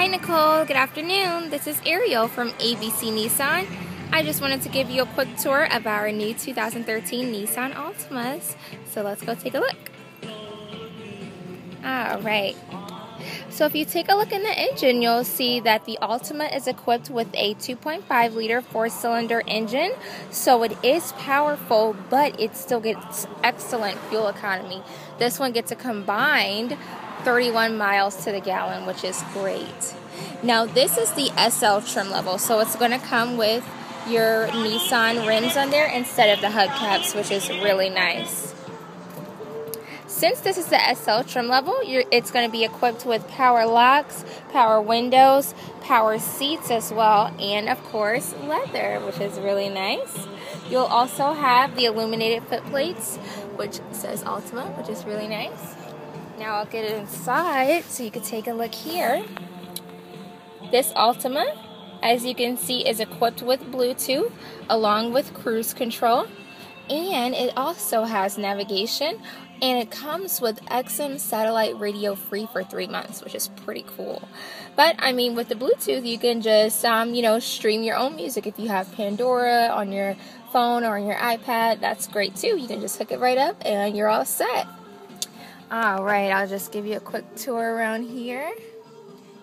Hi Nicole, good afternoon. This is Arielle from ABC Nissan. I just wanted to give you a quick tour of our new 2013 Nissan Altimas. So let's go take a look. Alright, so if you take a look in the engine, you'll see that the Altima is equipped with a 2.5 liter four cylinder engine. So it is powerful, but it still gets excellent fuel economy. This one gets a combined 31 miles to the gallon, which is great. Now, this is the SL trim level, so it's going to come with your Nissan rims on there instead of the hubcaps, which is really nice. Since this is the SL trim level, it's going to be equipped with power locks, power windows, power seats as well, and of course, leather, which is really nice. You'll also have the illuminated footplates, which says Altima, which is really nice. Now I'll get it inside so you can take a look here. This Altima, as you can see, is equipped with Bluetooth along with cruise control. And it also has navigation and it comes with XM satellite radio free for three months, which is pretty cool. But I mean, with the Bluetooth, you can just, um, you know, stream your own music. If you have Pandora on your phone or on your iPad, that's great too. You can just hook it right up and you're all set. All right, I'll just give you a quick tour around here.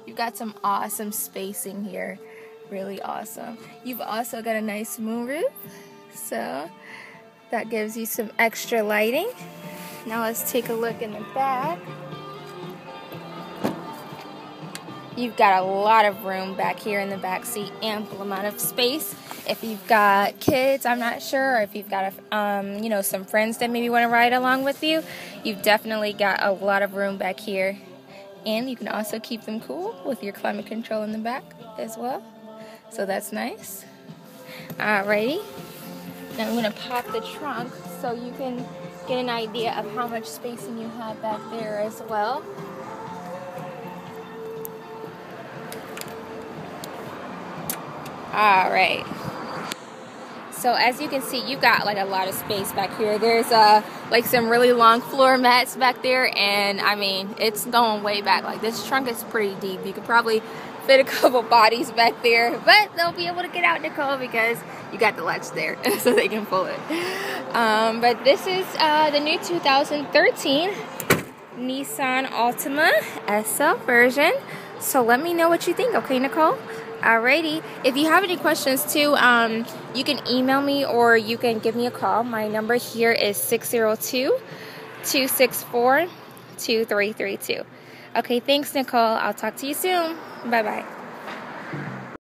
You've got some awesome spacing here. Really awesome. You've also got a nice moonroof. So that gives you some extra lighting. Now let's take a look in the back. You've got a lot of room back here in the back seat, ample amount of space. If you've got kids, I'm not sure, or if you've got a, um, you know some friends that maybe want to ride along with you, you've definitely got a lot of room back here. And you can also keep them cool with your climate control in the back as well. So that's nice. Alrighty. Now I'm to pop the trunk so you can get an idea of how much spacing you have back there as well. All right. So as you can see, you've got like a lot of space back here. There's uh like some really long floor mats back there, and I mean it's going way back. Like this trunk is pretty deep. You could probably fit a couple bodies back there, but they'll be able to get out, Nicole, because you got the latch there, so they can pull it. Um, but this is uh, the new 2013 Nissan Altima SL version. So let me know what you think, okay, Nicole? Alrighty. If you have any questions too, um, you can email me or you can give me a call. My number here is 602 264 2332. Okay, thanks, Nicole. I'll talk to you soon. Bye bye.